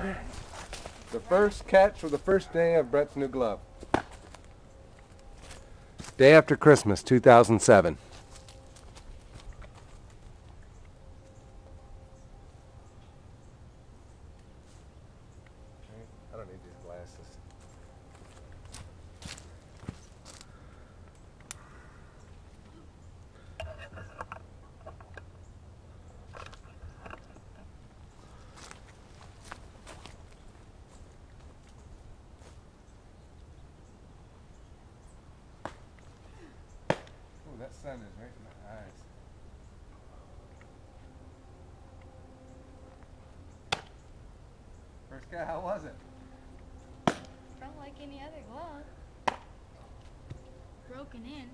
The first catch for the first day of Brett's new glove. Day after Christmas, 2007. I don't need these glasses. Oh, that sun is right in my eyes. First guy, how was it? Not like any other glove. Broken in.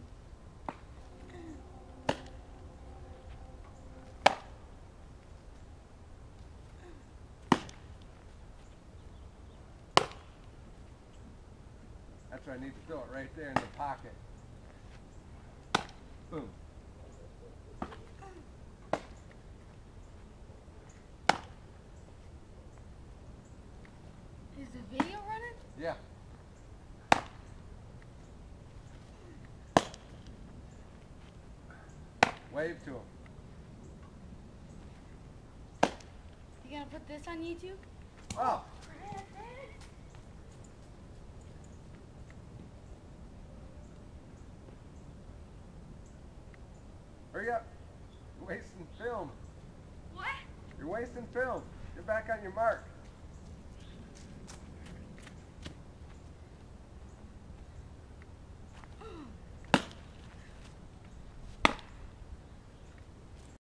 That's where I need to throw it right there in the pocket. Boom. Is the video running? Yeah. Wave to him. You gonna put this on YouTube? Oh, hurry up. You're wasting film. What? You're wasting film. Get back on your mark.